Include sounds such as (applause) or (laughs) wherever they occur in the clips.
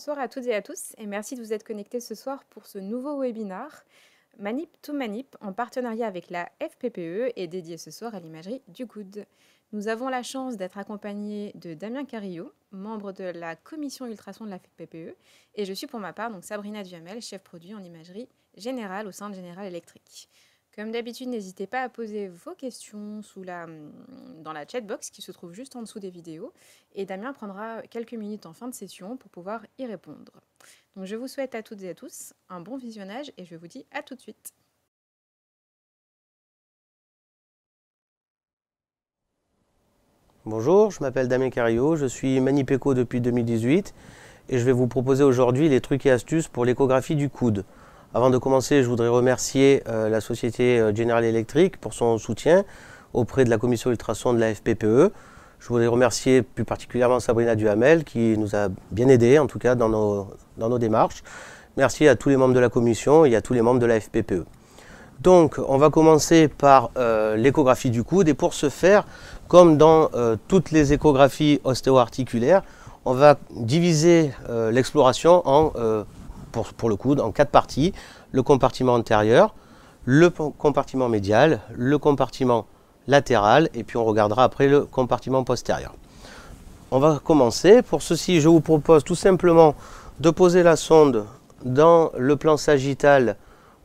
Bonsoir à toutes et à tous et merci de vous être connectés ce soir pour ce nouveau webinar Manip to Manip en partenariat avec la FPPE et dédié ce soir à l'imagerie du coude. Nous avons la chance d'être accompagnés de Damien Carillo, membre de la commission ultrason de la FPPE et je suis pour ma part donc Sabrina Duhamel, chef produit en imagerie générale au sein de General Electric. Comme d'habitude, n'hésitez pas à poser vos questions sous la, hum, dans la chatbox qui se trouve juste en dessous des vidéos. Et Damien prendra quelques minutes en fin de session pour pouvoir y répondre. Donc je vous souhaite à toutes et à tous un bon visionnage et je vous dis à tout de suite. Bonjour, je m'appelle Damien Cario, je suis Manipeco depuis 2018 et je vais vous proposer aujourd'hui les trucs et astuces pour l'échographie du coude. Avant de commencer, je voudrais remercier euh, la société euh, General Electric pour son soutien auprès de la commission ultrason de la FPPE. Je voudrais remercier plus particulièrement Sabrina Duhamel qui nous a bien aidés en tout cas dans nos, dans nos démarches. Merci à tous les membres de la commission et à tous les membres de la FPPE. Donc, on va commencer par euh, l'échographie du coude et pour ce faire, comme dans toutes les échographies ostéo-articulaires, on va diviser l'exploration en pour, le coude en quatre parties. Le compartiment antérieur, le compartiment médial, le compartiment latéral et puis on regardera après le compartiment postérieur. On va commencer. Pour ceci, je vous propose tout simplement de poser la sonde dans le plan sagittal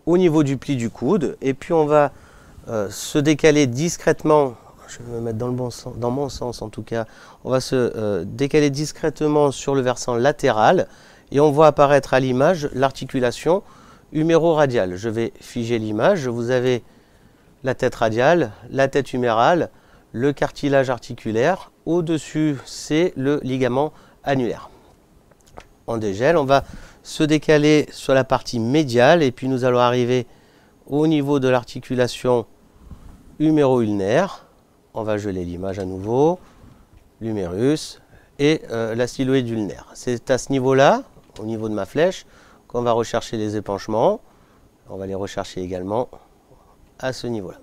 au niveau du pli du coude et puis on va euh, se décaler discrètement je vais me mettre dans, le bon sens, dans mon sens en tout cas, on va se euh, décaler discrètement sur le versant latéral et on voit apparaître à l'image l'articulation huméro-radiale. Je vais figer l'image. Vous avez la tête radiale, la tête humérale, le cartilage articulaire. Au-dessus, c'est le ligament annulaire. On dégèle, on va se décaler sur la partie médiale et puis nous allons arriver au niveau de l'articulation huméro-ulnaire. On va geler l'image à nouveau, l'humérus et euh, la silhouette ulnaire. C'est à ce niveau-là, au niveau de ma flèche qu'on va rechercher les épanchements. On va les rechercher également à ce niveau-là.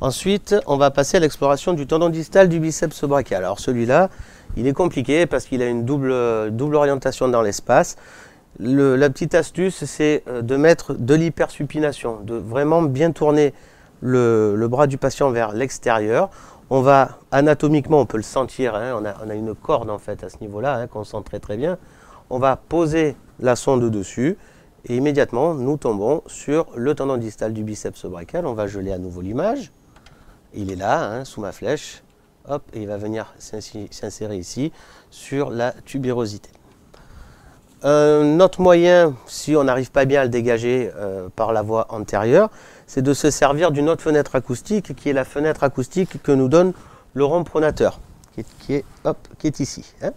Ensuite, on va passer à l'exploration du tendon distal du biceps brachial. Alors celui-là, il est compliqué parce qu'il a une double, orientation dans l'espace. la petite astuce, c'est euh, de mettre de l'hypersupination, de vraiment bien tourner le, bras du patient vers l'extérieur. On va, anatomiquement, on peut le sentir, hein, on, a, une corde en fait à ce niveau-là, hein, qu'on très bien on va poser la sonde dessus et immédiatement nous tombons sur le tendon distal du biceps brachial. On va geler à nouveau l'image. Il est là, hein, sous ma flèche. Hop, et il va venir s'insérer ici sur la tubérosité. Un autre moyen, si on n'arrive pas bien à le dégager euh, par la voie antérieure, c'est de se servir d'une autre fenêtre acoustique qui est la fenêtre acoustique que nous donne le rond pronateur, qui est, qui est ici. Hein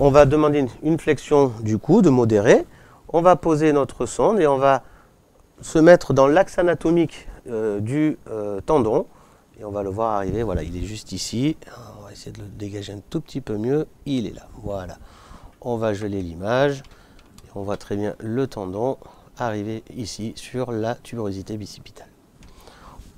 on va demander une, flexion du coude modérée. On va poser notre sonde et on va se mettre dans l'axe anatomique euh, du euh, tendon. Et on va le voir arriver. Voilà, il est juste ici. On va essayer de le dégager un tout petit peu mieux. Il est là. Voilà. On va geler l'image. On voit très bien le tendon arriver ici sur la tuberosité bicipitale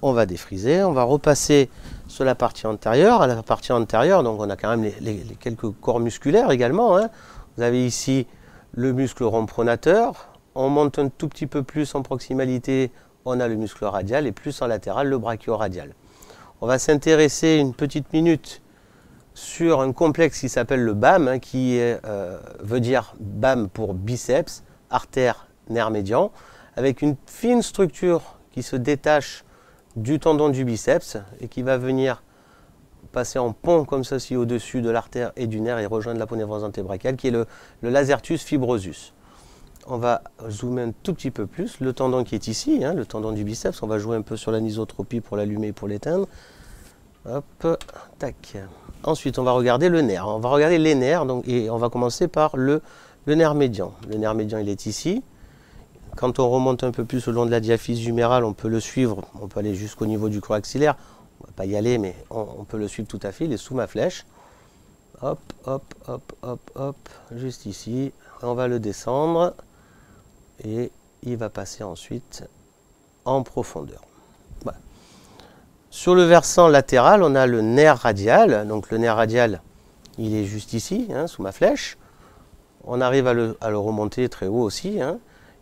on va défriser, on va repasser sur la partie antérieure. À la partie antérieure, donc on a quand même les, quelques corps musculaires également. Hein. Vous avez ici le muscle rond pronateur. On monte un tout petit peu plus en proximalité, on a le muscle radial et plus en latéral, le brachio-radial. On va s'intéresser une petite minute sur un complexe qui s'appelle le BAM, hein, qui euh, veut dire BAM pour biceps, artère, nerf médian, avec une fine structure qui se détache du tendon du biceps et qui va venir passer en pont comme ceci au-dessus de l'artère et du nerf et rejoindre la ponévrose antébrachiale qui est le, lasertus fibrosus. On va zoomer un tout petit peu plus. Le tendon qui est ici, hein, le tendon du biceps, on va jouer un peu sur l'anisotropie pour l'allumer et pour l'éteindre. Ensuite, on va regarder le nerf. On va regarder les nerfs et on va commencer par le, le nerf médian. Le nerf médian, il est ici. Quand on remonte un peu plus au long de la diaphyse humérale, on peut le suivre, on peut aller jusqu'au niveau du creux axillaire. On ne va pas y aller, mais on, peut le suivre tout à fait. Il est sous ma flèche. Hop, hop, hop, hop, hop, juste ici. On va le descendre et il va passer ensuite en profondeur. Sur le versant latéral, on a le nerf radial. Donc le nerf radial, il est juste ici, hein, sous ma flèche. On arrive à le, remonter très haut aussi. Hein.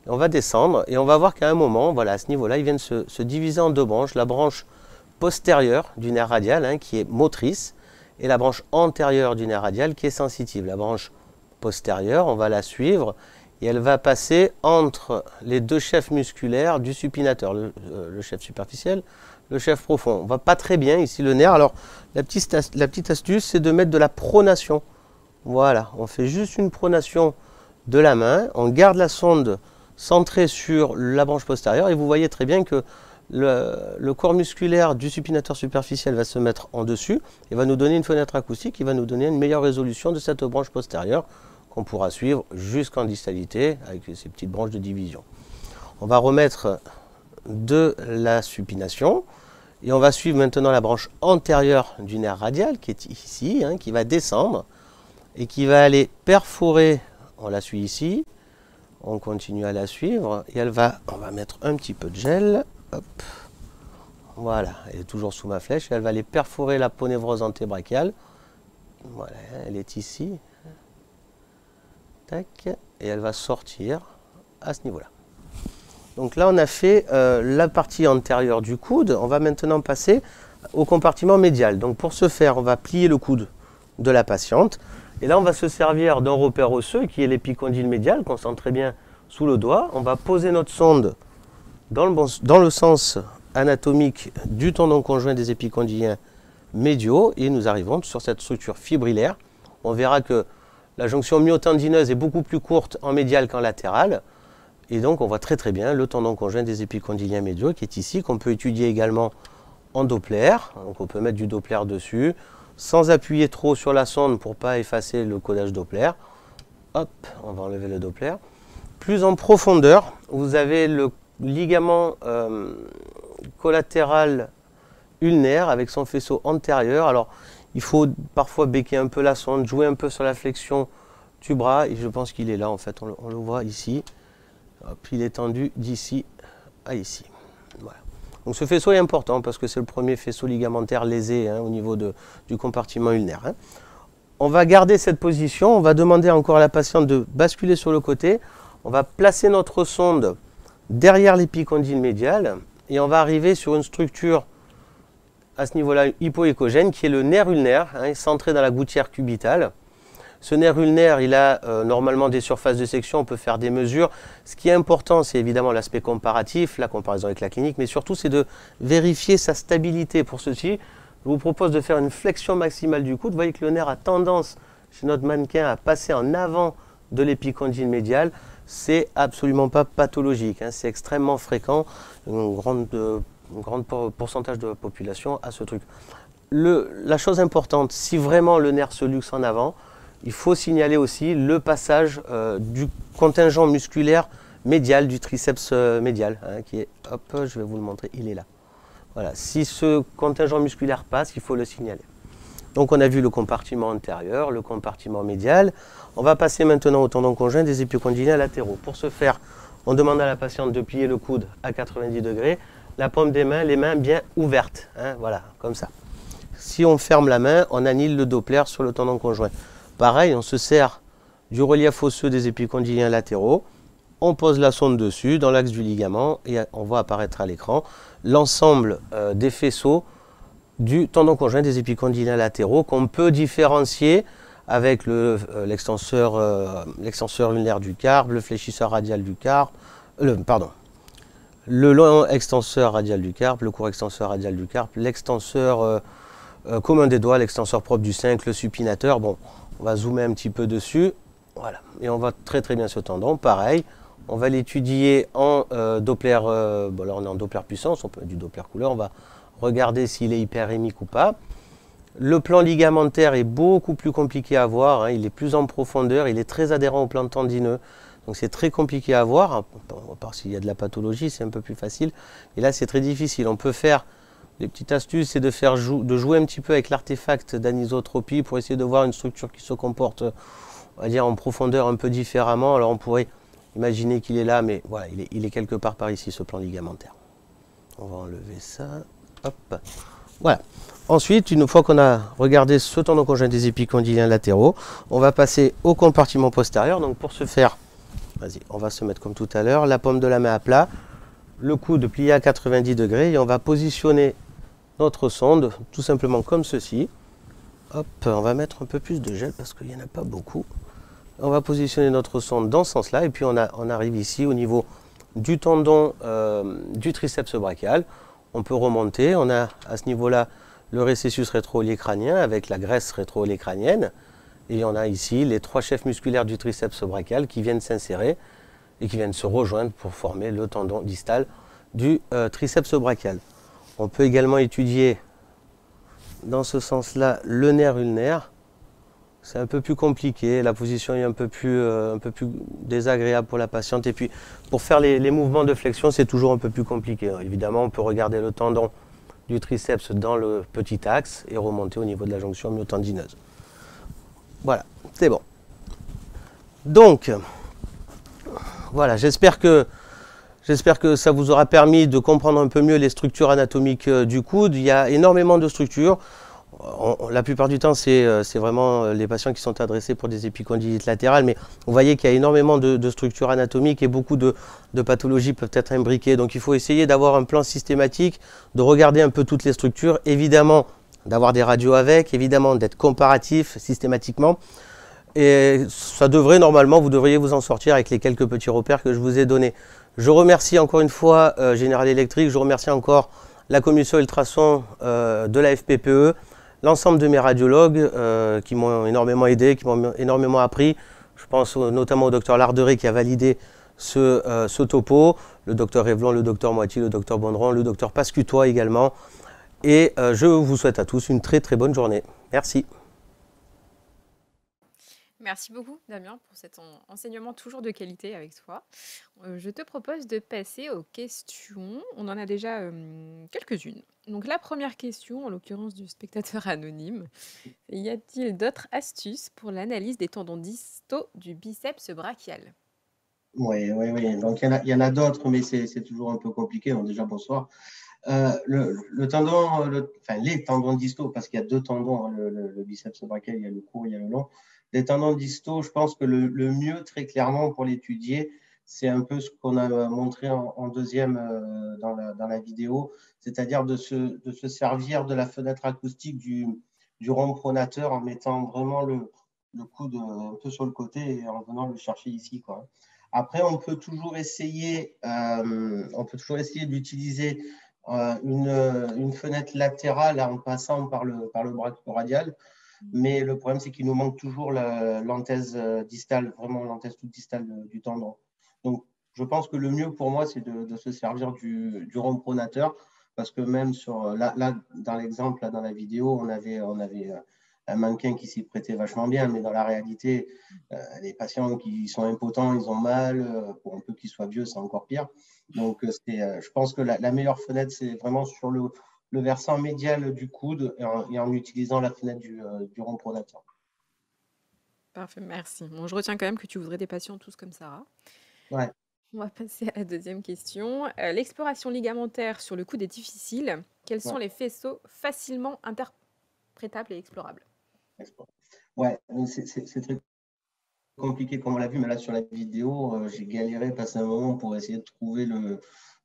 On va descendre et on va voir qu'à un moment, voilà, à ce niveau-là, ils viennent se, se, diviser en deux branches. La branche postérieure du nerf radial hein, qui est motrice et la branche antérieure du nerf radial qui est sensitive. La branche postérieure, on va la suivre et elle va passer entre les deux chefs musculaires du supinateur, le, euh, chef superficiel, le chef profond. On va pas très bien ici le nerf. Alors la petite astuce, c'est de mettre de la pronation. Voilà, on fait juste une pronation de la main, on garde la sonde centrée sur la branche postérieure et vous voyez très bien que le, corps musculaire du supinateur superficiel va se mettre en dessus et va nous donner une fenêtre acoustique qui va nous donner une meilleure résolution de cette branche postérieure qu'on pourra suivre jusqu'en distalité avec ces petites branches de division. On va remettre de la supination et on va suivre maintenant la branche antérieure du nerf radial qui est ici, hein, qui va descendre et qui va aller perforer, on la suit ici, on continue à la suivre et elle va, on va mettre un petit peu de gel, hop, voilà, elle est toujours sous ma flèche et elle va aller perforer la peau névrose antébrachiale, voilà, elle est ici, et elle va sortir à ce niveau-là. Donc là, on a fait euh, la partie antérieure du coude. On va maintenant passer au compartiment médial. Donc pour ce faire, on va plier le coude de la patiente. Et là, on va se servir d'un repère osseux qui est l'épicondyle médial, qu'on sent très bien sous le doigt. On va poser notre sonde dans le, sens anatomique du tendon conjoint des épicondyliens médiaux et nous arrivons sur cette structure fibrillaire. On verra que la jonction myotendineuse est beaucoup plus courte en médial qu'en latéral. Et donc, on voit très très bien le tendon conjoint des épicondyliens médiaux qui est ici, qu'on peut étudier également en Doppler. Donc, on peut mettre du Doppler dessus, sans appuyer trop sur la sonde pour pas effacer le codage Doppler. Hop, on va enlever le Doppler. Plus en profondeur, vous avez le ligament euh, collatéral ulnaire avec son faisceau antérieur. Alors, il faut parfois béquer un peu la sonde, jouer un peu sur la flexion du bras. Et je pense qu'il est là, en fait. On le, voit ici. il est tendu d'ici à ici. Donc ce faisceau est important parce que c'est le premier faisceau ligamentaire lésé hein, au niveau du compartiment ulnaire. Hein. On va garder cette position. On va demander encore à la patiente de basculer sur le côté. On va placer notre sonde derrière l'épicondyle médial et on va arriver sur une structure à ce niveau-là hypoécogène qui est le nerf ulnaire, hein, centré dans la gouttière cubitale. Ce nerf ulnaire, il a euh, normalement des surfaces de section, on peut faire des mesures. Ce qui est important, c'est évidemment l'aspect comparatif, la comparaison avec la clinique, mais surtout c'est de vérifier sa stabilité. Pour ceci, je vous propose de faire une flexion maximale du coude. Vous voyez que le nerf a tendance chez notre mannequin à passer en avant de l'épicondyle médial. C'est absolument pas pathologique, hein. c'est extrêmement fréquent. Euh, un grand pourcentage de la population a ce truc. la chose importante, si vraiment le nerf se luxe en avant, il faut signaler aussi le passage euh, du contingent musculaire médial, du triceps euh, médial, hein, qui est, hop, je vais vous le montrer, il est là. Voilà, si ce contingent musculaire passe, il faut le signaler. Donc on a vu le compartiment antérieur, le compartiment médial. On va passer maintenant au tendon conjoint des épicondyliens latéraux. Pour ce faire, on demande à la patiente de plier le coude à 90 degrés la paume des mains, les mains bien ouvertes. Hein, voilà, comme ça. Si on ferme la main, on annule le Doppler sur le tendon conjoint. Pareil, on se sert du relief osseux des épicondyliens latéraux. On pose la sonde dessus, dans l'axe du ligament, et on voit apparaître à l'écran l'ensemble euh, des faisceaux du tendon conjoint des épicondyliens latéraux qu'on peut différencier avec euh, l'extenseur le, lunaire du carpe, le fléchisseur radial du carpe, le, pardon, le long extenseur radial du carpe, le court extenseur radial du carpe, l'extenseur euh, euh, commun des doigts, l'extenseur propre du 5, le supinateur. Bon, on va zoomer un petit peu dessus. Voilà. Et on voit très très bien ce tendon. Pareil, on va l'étudier en euh, Doppler. bon, là on est en Doppler puissance, on peut du Doppler couleur. On va regarder s'il est hyperémique ou pas. Le plan ligamentaire est beaucoup plus compliqué à voir. Hein. Il est plus en profondeur. Il est très adhérent au plan tendineux. Donc c'est très compliqué à voir, à part s'il y a de la pathologie, c'est un peu plus facile. Et là, c'est très difficile. On peut faire des petites astuces, c'est de, faire de jouer un petit peu avec l'artefact d'anisotropie pour essayer de voir une structure qui se comporte, on va dire, en profondeur un peu différemment. Alors on pourrait imaginer qu'il est là, mais voilà, il est, quelque part par ici, ce plan ligamentaire. On va enlever ça. Hop. Voilà. Ensuite, une fois qu'on a regardé ce tendon conjoint des épicondyliens latéraux, on va passer au compartiment postérieur. Donc pour ce faire, vas-y, on va se mettre comme tout à l'heure, la paume de la main à plat, le coude plié à 90 degrés et on va positionner notre sonde tout simplement comme ceci. Hop, on va mettre un peu plus de gel parce qu'il n'y en a pas beaucoup. On va positionner notre sonde dans ce sens-là et puis on, arrive ici au niveau du tendon euh, du triceps brachial. On peut remonter, on a à ce niveau-là le récessus rétro crânien avec la graisse rétro crânienne. Et on a ici les trois chefs musculaires du triceps brachial qui viennent s'insérer et qui viennent se rejoindre pour former le tendon distal du euh, triceps brachial. On peut également étudier dans ce sens-là le nerf ulnaire. C'est un peu plus compliqué, la position est un peu plus, euh, désagréable pour la patiente. Et puis pour faire les, les mouvements de flexion, c'est toujours un peu plus compliqué. Évidemment, on peut regarder le tendon du triceps dans le petit axe et remonter au niveau de la jonction myotendineuse. Voilà, c'est bon. Donc, voilà, j'espère que, j'espère que ça vous aura permis de comprendre un peu mieux les structures anatomiques euh, du coude. Il y a énormément de structures la plupart du temps, euh, c'est vraiment euh, les patients qui sont adressés pour des épicondylites latérales, mais vous voyez qu'il y a énormément de, structures anatomiques et beaucoup de, pathologies peuvent être imbriquées. Donc il faut essayer d'avoir un plan systématique, de regarder un peu toutes les structures, évidemment d'avoir des radios avec, évidemment d'être comparatif systématiquement. Et ça devrait normalement, vous devriez vous en sortir avec les quelques petits repères que je vous ai donnés. Je remercie encore une fois euh, Général Electric, je remercie encore la commission ultrason de la FPPE l'ensemble de mes radiologues euh, qui m'ont énormément aidé, qui m'ont énormément appris. Je pense notamment au docteur Larderet qui a validé ce, euh, ce topo, le docteur Revlon, le docteur Moiti, le docteur Bondron, le docteur Pascutois également. Et euh, je vous souhaite à tous une très très bonne journée. Merci. Merci beaucoup, Damien, pour cet enseignement toujours de qualité avec toi. Euh, je te propose de passer aux questions. On en a déjà quelques-unes. Donc, la première question, en l'occurrence du spectateur (laughs) anonyme, y a-t-il d'autres astuces pour l'analyse des tendons distaux du biceps brachial? Oui, oui, oui. Donc, il y en a, d'autres, mais c'est toujours un peu compliqué. Donc, déjà, bonsoir. Euh, le, tendon, enfin les tendons distaux, parce qu'il y a deux tendons, hein, le, le, biceps brachial, il y a le court, il y a le long. Les tendons distaux, je pense que le, mieux, très clairement, pour l'étudier, c'est un peu ce qu'on a montré en, deuxième euh, dans, la, vidéo, c'est-à-dire de se, servir de la fenêtre acoustique du, du rond pronateur en mettant vraiment le, coude un peu sur le côté et en venant le chercher ici. Après, on peut toujours essayer, euh, on peut toujours essayer d'utiliser euh, une, fenêtre latérale en passant par le, par bras radial. Mais le problème, c'est qu'il nous manque toujours l'anthèse euh, distale, vraiment l'anthèse toute distale du tendon. Donc, je pense que le mieux pour moi, c'est de, se servir du, du pronateur, parce que même sur, euh, là, là dans l'exemple, dans la vidéo, on avait, on avait euh, un mannequin qui s'y prêtait vachement bien, mais dans la réalité, les patients qui sont impotents, ils ont mal, pour un peu qu'ils soient vieux, c'est encore pire. Donc, je pense que la meilleure fenêtre, c'est vraiment sur le, le versant médial du coude et en, utilisant la fenêtre du, euh, du rond pronateur. Parfait, merci. Bon, je retiens quand même que tu voudrais des patients tous comme Sarah. Ouais. On va passer à la deuxième question. Euh, l'exploration ligamentaire sur le coude est difficile. Quels sont les faisceaux facilement interprétables et explorables? Ouais, c'est très compliqué comme on l'a vu, mais là sur la vidéo, euh, j'ai galéré passer un moment pour essayer de trouver le,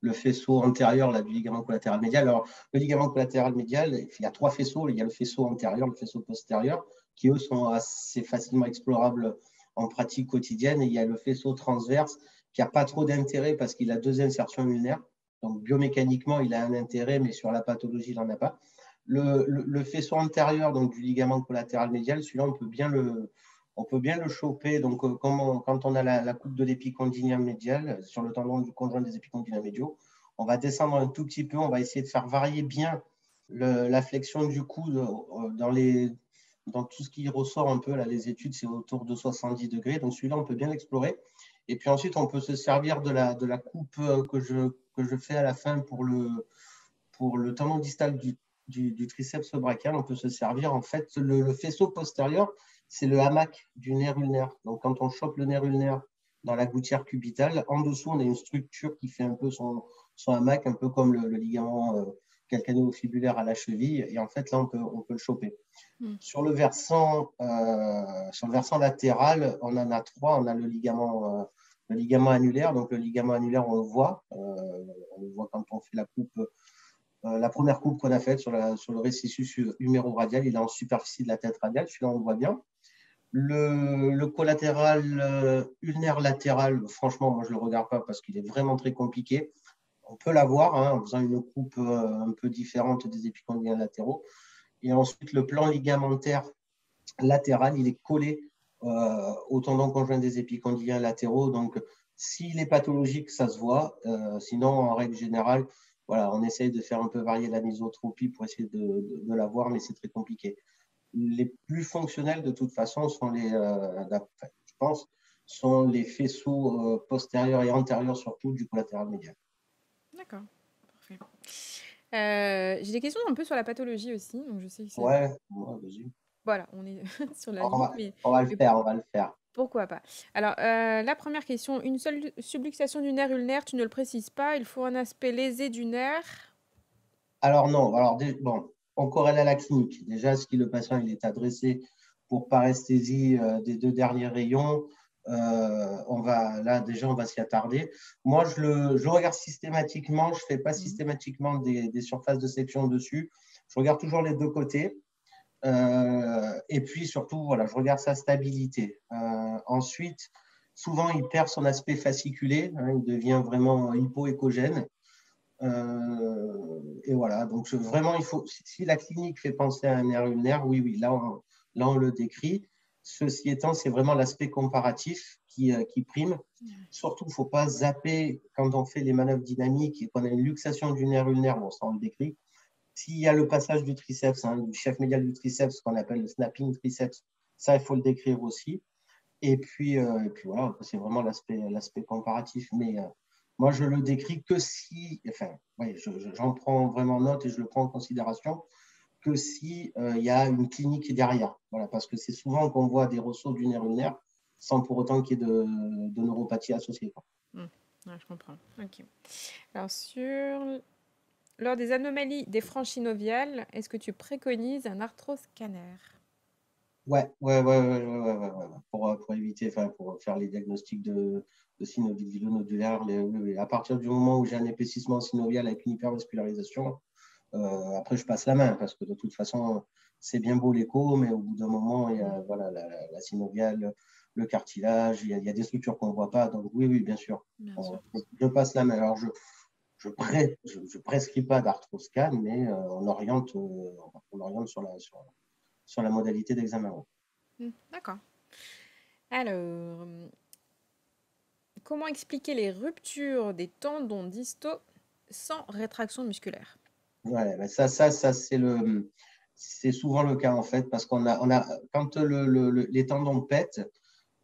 le faisceau antérieur là, du ligament collatéral médial. Alors, le ligament collatéral médial, il y a trois faisceaux. Il y a le faisceau antérieur, le faisceau postérieur, qui eux sont assez facilement explorables en pratique quotidienne. Il y a le faisceau transverse qui n'a pas trop d'intérêt parce qu'il a deux insertions ulnaires. Donc, biomécaniquement, il a un intérêt, mais sur la pathologie, il n'en a pas. Le, faisceau antérieur donc, du ligament collatéral médial, celui-là, on peut bien le, on peut bien le choper. Donc, euh, quand on a la, coupe de l'épicondylien médial sur le tendon du conjoint des épicondyliens médiaux, on va descendre un tout petit peu. On va essayer de faire varier bien la flexion du coude euh, dans, tout ce qui ressort un peu. Là, les études, c'est autour de 70 degrés. Donc, celui-là, on peut bien l'explorer. Et puis ensuite, on peut se servir de la, coupe euh, que je, fais à la fin pour le, tendon distal du, triceps brachial. On peut se servir, en fait, le faisceau postérieur c'est le hamac du nerf ulnaire. Donc, quand on chope le nerf ulnaire dans la gouttière cubitale, en dessous, on a une structure qui fait un peu son, son hamac, un peu comme le, ligament euh, calcanéo-fibulaire à la cheville. Et en fait, là, on peut, on peut le choper. Hmm. Sur, le versant, euh, sur le versant latéral, on en a trois. On a le ligament, euh, le ligament annulaire. Donc, le ligament annulaire, on le voit. Euh, on le voit quand on fait la coupe. la première coupe qu'on a faite sur, la, sur le récissus huméro-radial, il est en superficie de la tête radiale. Celui-là, on le voit bien. Le, collatéral ulnaire latéral, franchement, moi, je ne le regarde pas parce qu'il est vraiment très compliqué on peut l'avoir hein, en faisant une coupe euh, un peu différente des épicondyles latéraux. Et ensuite, le plan ligamentaire latéral, il est collé euh, au tendon conjoint des épicondyles latéraux. Donc, s'il est pathologique, ça se voit. Euh, sinon, en règle générale, on essaye de faire un peu varier la misotropie pour essayer de, de, l'avoir, mais c'est très compliqué. Les plus fonctionnels, de toute façon, sont les, je pense, sont les faisceaux postérieurs et antérieurs, surtout du collatéral médial. D'accord, parfait. Euh, j'ai des questions un peu sur la pathologie aussi, donc je sais que Ouais, vas-y. Voilà, on est (laughs) sur la On va, on va le faire, on va le faire. pourquoi pas? Alors, euh, la première question, une seule subluxation du nerf ulnaire, tu ne le précises pas, il faut un aspect lésé du nerf? Alors non, alors bon, on corrèle à la clinique. Déjà, si le patient il est adressé pour paresthésie euh, des deux derniers rayons, euh, on va, là, déjà, on va s'y attarder. Moi, je le, regarde systématiquement. Je ne fais pas mhm. systématiquement des, surfaces de section dessus. Je regarde toujours les deux côtés. Euh, et puis, surtout, voilà, je regarde sa stabilité. Euh, ensuite, souvent, il perd son aspect fasciculé. Hein, il devient vraiment hypoécogène. Et voilà, donc vraiment, il faut, si la clinique fait penser à un nerf ulnaire, oui, oui, là, là, on le décrit. Ceci étant, c'est vraiment l'aspect comparatif qui, euh, prime. Surtout, il ne faut pas zapper quand on fait les manœuvres dynamiques et qu'on a une luxation du nerf ulnaire, bon, ça on le décrit. S'il y a le passage du triceps, hein, du chef médial du triceps, qu'on appelle le snapping triceps, ça, il faut le décrire aussi. Et puis, euh, voilà, c'est vraiment l'aspect comparatif. Mais euh, moi, je le décris que si, enfin, j'en prends vraiment note et je le prends en considération que s'il euh, y a une clinique derrière. Voilà, parce que c'est souvent qu'on voit des ressources du nerf ulnaire sans pour autant qu'il y ait de, neuropathie associée. Mmh. je comprends. Alors, sur... lors des anomalies des franchinoviales, est-ce que tu préconises un arthroscanner? Ouais, ouais, ouais, ouais, ouais, ouais, Pour, pour, éviter, enfin, pour faire les diagnostics de, de synovie nodulaire. à partir du moment où j'ai un épaississement synovial avec une hypervascularisation, euh, après, je passe la main parce que de toute façon, c'est bien beau l'écho, mais au bout d'un moment, il y a voilà, la, synoviale, le cartilage, il y a, des structures qu'on ne voit pas. Donc, oui, oui, bien sûr. Je passe la main. Alors, je je ne prescris pas d'arthroscan, mais euh, on, oriente, euh, on oriente sur la, sur, sur la modalité d'examen. Mmh, d'accord. Alors, comment expliquer les ruptures des tendons distaux sans rétraction musculaire? Ouais, ça, ça, ça c'est le, c'est souvent le cas en fait, parce qu'on a, on a, quand le, les tendons pètent,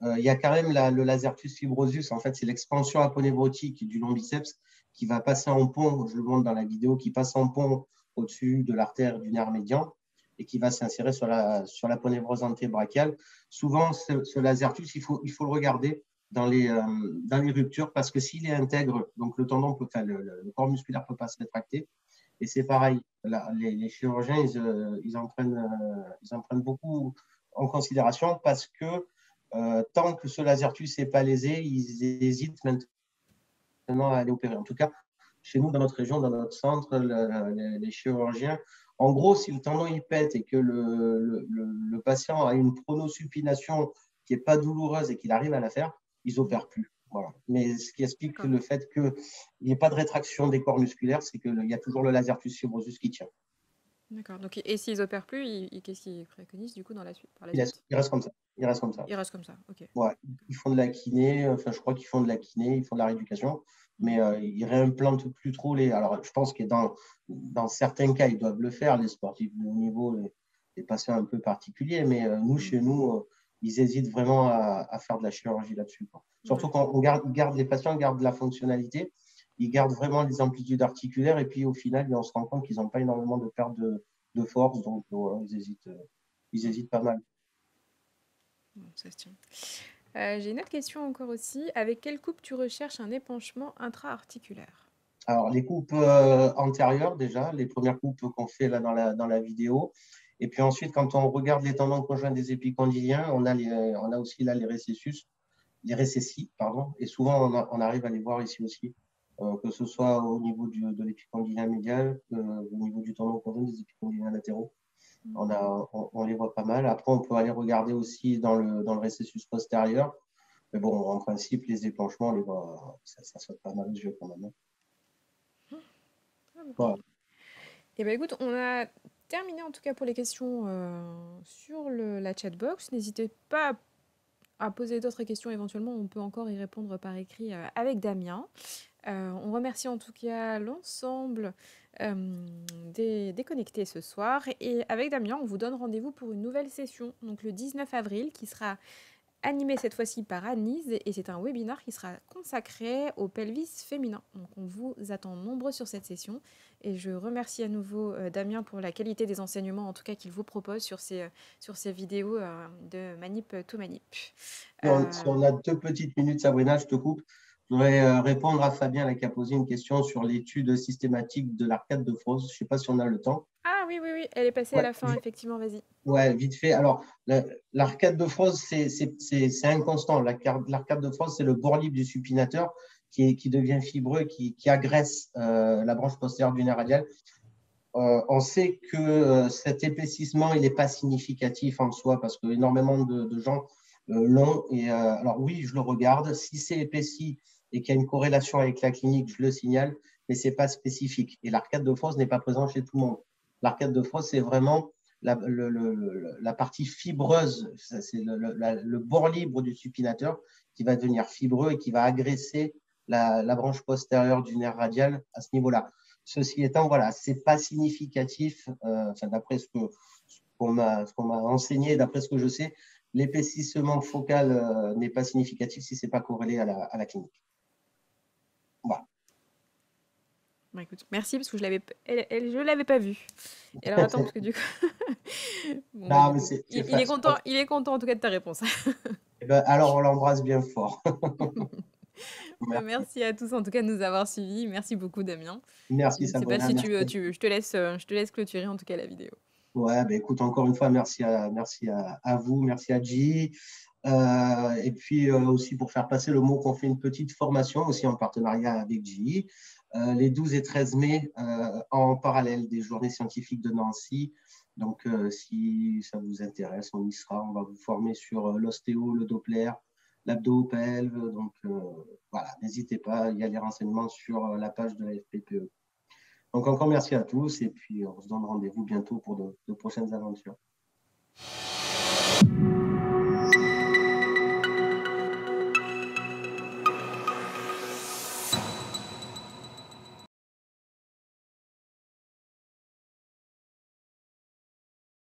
euh, il y a quand même la, le lasertus fibrosus. En fait, c'est l'expansion aponeurotique du long biceps qui va passer en pont. Je le montre dans la vidéo, qui passe en pont au-dessus de l'artère du nerf médian et qui va s'insérer sur la sur l'aponévrose antébrachiale. Souvent, ce, lasertus, il faut il faut le regarder dans les euh, dans les ruptures parce que s'il est intègre, donc le tendon peut, enfin, le, corps musculaire peut pas se rétracter et c'est pareil, les, chirurgiens, euh, ils, en prennent, euh, ils en prennent beaucoup en considération parce que tant que ce lasertus n'est pas lésé, ils hésitent maintenant à aller opérer. En tout cas, chez nous, dans notre région, dans notre centre, les, chirurgiens, en gros, si le tendon il pète et que le, le patient a une pronosupination qui n'est pas douloureuse et qu'il arrive à la faire, ils n'opèrent plus. Mais ce qui explique le fait qu'il n'y ait pas de rétraction des corps musculaires, c'est qu'il y a toujours le lasertus fibrosus qui tient. D'accord. Donc, et s'ils opèrent plus, qu'est-ce qu'ils préconisent du coup dans la suite, il, reste comme ça. Il reste comme ça. Il reste comme ça. Ok. Ouais. Ils font de la kiné. Enfin, je crois qu'ils font de la kiné. Ils font de la rééducation, mais euh, ils réimplantent plus trop les. Alors, je pense que dans dans certains cas, ils doivent le faire, les sportifs de haut niveau, les, patients un peu particuliers. Mais euh, nous, mm. chez nous, euh, ils hésitent vraiment à, faire de la chirurgie là-dessus. Surtout quand on garde, les patients gardent la fonctionnalité, ils gardent vraiment les amplitudes articulaires et puis au final, on se rend compte qu'ils n'ont pas énormément de perte de, force, donc ils, hésitent, euh, ils hésitent pas mal. Euh, j'ai une autre question encore aussi. Avec quelle coupe tu recherches un épanchement intra-articulaire? Alors, les coupes euh, antérieures, déjà, les premières coupes qu'on fait là dans la, dans la vidéo. Et puis ensuite, quand on regarde les tendons conjoints des épicondyliens, on a, on a aussi là les récessus, les récessis, pardon. Et souvent, on, arrive à les voir ici aussi, euh, que ce soit au niveau du, de l'épicondylien médial, au niveau du tendon conjoint des épicondyliens latéraux. On, a, on, les voit pas mal. Après, on peut aller regarder aussi dans le, dans le récessus postérieur. Mais bon, en principe, les déclenchements, on les voit, ça, ça saute pas mal aux yeux quand même. Hein. Et eh ben écoute, on a terminé en tout cas pour les questions euh, sur le, la chatbox. N'hésitez pas à poser d'autres questions éventuellement, on peut encore y répondre par écrit euh, avec Damien. Euh, on remercie en tout cas l'ensemble des, des, connectés ce soir. Et avec Damien, on vous donne rendez-vous pour une nouvelle session, donc le 19 avril, qui sera animé cette fois-ci par Anise et c'est un webinaire qui sera consacré au pelvis féminin. Donc on vous attend nombreux sur cette session et je remercie à nouveau euh, Damien pour la qualité des enseignements en tout cas qu'il vous propose sur ces, euh, sur ces vidéos euh, de Manip to Manip. Si on a deux petites minutes Sabrina, je te coupe. Je voudrais répondre à Fabien qui a posé une question sur l'étude systématique de l'arcade de Fros. Je ne sais pas si on a le temps. Ah oui, oui, oui, elle est passée à la fin, effectivement, vas-y. Ouais, vite fait. Alors, l'arcade de Fros, c'est inconstant. L'arcade de Fros, c'est le bord libre du supinateur qui, qui devient fibreux, qui, qui agresse euh, la branche postérieure du nerf radial. Euh, on sait que euh, cet épaississement, il n'est pas significatif en soi parce que énormément de, de gens l'ont. Et alors oui, je le regarde. Si c'est épaissi et qu'il y a une corrélation avec la clinique, je le signale, mais c'est pas spécifique. Et l'arcade de Fros n'est pas présent chez tout le monde. L'arcade de Frost, c'est vraiment la, partie fibreuse, c'est le, bord libre du supinateur qui va devenir fibreux et qui va agresser la, branche postérieure du nerf radial à ce niveau-là. Ceci étant, voilà, c'est pas significatif, euh, d'après ce qu'on m'a enseigné, d'après ce que je sais, l'épaississement focal euh, n'est pas significatif si ce n'est pas corrélé à la clinique. Voilà. Bah, écoute, merci parce que je l'avais, je l'avais pas vu. Et alors attends parce que du coup, (laughs) bah, il, est content, il est content en tout cas de ta réponse. Eh ben, alors on l'embrasse bien fort. (laughs) Bah, merci. à tous en tout cas de nous avoir suivis. Merci beaucoup Damien. Merci Je sais pas si tu, tu, je te laisse, je te laisse clôturer en tout cas la vidéo. Ouais, bah, écoute encore une fois merci à, merci à, à vous, merci à G. Euh, et puis euh, aussi pour faire passer le mot qu'on fait une petite formation aussi en partenariat avec G. Euh, les 12 et 13 mai euh, en parallèle des journées scientifiques de Nancy. Donc, euh, si ça vous intéresse, on y sera. On va vous former sur l'ostéo, le Doppler, l'abdo-pelve. Donc, voilà, n'hésitez pas. Il y a les renseignements sur la page de la FPPE. Donc, encore merci à tous et puis on se donne rendez-vous bientôt pour de prochaines aventures.